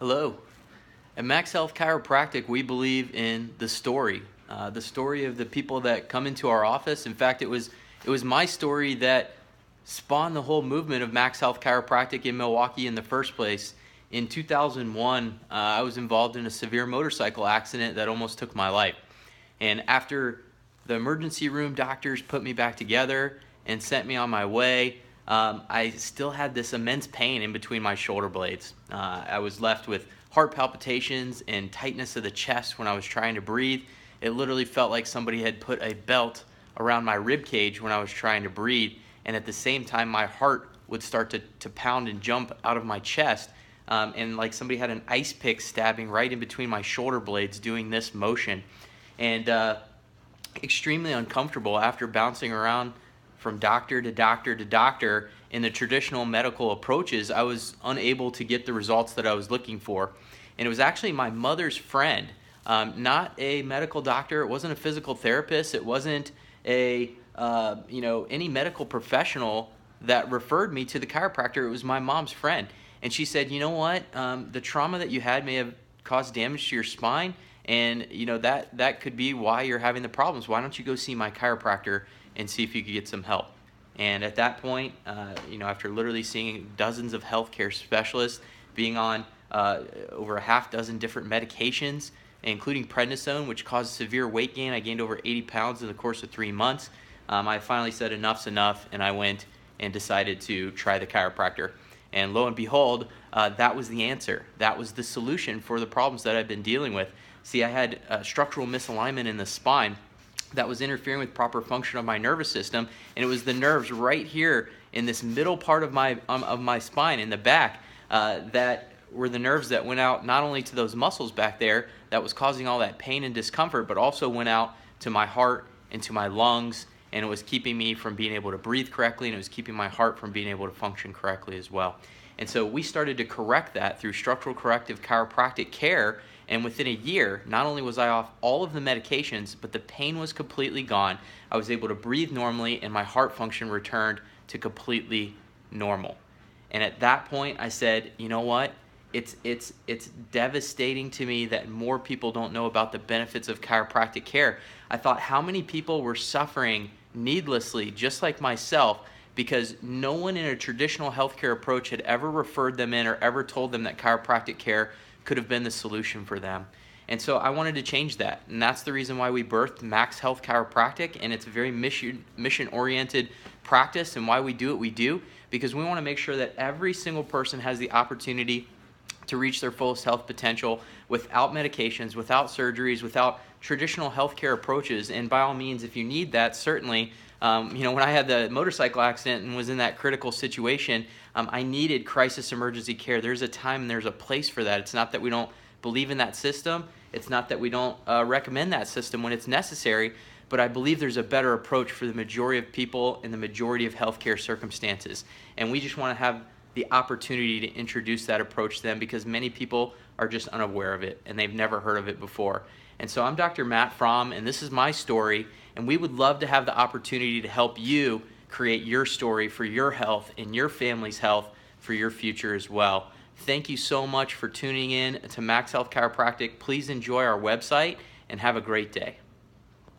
Hello. At Max Health Chiropractic, we believe in the story, uh, the story of the people that come into our office. In fact, it was it was my story that spawned the whole movement of Max Health Chiropractic in Milwaukee in the first place. In 2001, uh, I was involved in a severe motorcycle accident that almost took my life. And after the emergency room doctors put me back together and sent me on my way, um, I still had this immense pain in between my shoulder blades. Uh, I was left with heart palpitations and tightness of the chest when I was trying to breathe. It literally felt like somebody had put a belt around my rib cage when I was trying to breathe, and at the same time, my heart would start to, to pound and jump out of my chest. Um, and like somebody had an ice pick stabbing right in between my shoulder blades doing this motion. And uh, extremely uncomfortable after bouncing around from doctor to doctor to doctor in the traditional medical approaches, I was unable to get the results that I was looking for. And it was actually my mother's friend, um, not a medical doctor. It wasn't a physical therapist. It wasn't a uh, you know any medical professional that referred me to the chiropractor. It was my mom's friend, and she said, you know what, um, the trauma that you had may have caused damage to your spine, and you know that that could be why you're having the problems. Why don't you go see my chiropractor? and see if you could get some help. And at that point, uh, you know, after literally seeing dozens of healthcare specialists, being on uh, over a half dozen different medications, including prednisone, which caused severe weight gain, I gained over 80 pounds in the course of three months. Um, I finally said enough's enough, and I went and decided to try the chiropractor. And lo and behold, uh, that was the answer. That was the solution for the problems that I've been dealing with. See, I had structural misalignment in the spine that was interfering with proper function of my nervous system and it was the nerves right here in this middle part of my um, of my spine in the back uh, that were the nerves that went out not only to those muscles back there that was causing all that pain and discomfort but also went out to my heart and to my lungs and it was keeping me from being able to breathe correctly and it was keeping my heart from being able to function correctly as well and so we started to correct that through structural corrective chiropractic care and within a year, not only was I off all of the medications, but the pain was completely gone. I was able to breathe normally, and my heart function returned to completely normal. And at that point, I said, you know what? It's, it's, it's devastating to me that more people don't know about the benefits of chiropractic care. I thought how many people were suffering needlessly, just like myself, because no one in a traditional healthcare approach had ever referred them in or ever told them that chiropractic care could have been the solution for them. And so I wanted to change that. And that's the reason why we birthed Max Health Chiropractic. And it's a very mission, mission oriented practice. And why we do what we do, because we want to make sure that every single person has the opportunity to reach their fullest health potential without medications, without surgeries, without traditional healthcare approaches. And by all means, if you need that, certainly um, you know, when I had the motorcycle accident and was in that critical situation, um, I needed crisis emergency care. There's a time and there's a place for that. It's not that we don't believe in that system. It's not that we don't uh, recommend that system when it's necessary, but I believe there's a better approach for the majority of people in the majority of healthcare circumstances. And we just want to have the opportunity to introduce that approach to them because many people are just unaware of it and they've never heard of it before. And so I'm Dr. Matt Frahm, and this is my story, and we would love to have the opportunity to help you create your story for your health and your family's health for your future as well. Thank you so much for tuning in to Max Health Chiropractic. Please enjoy our website and have a great day.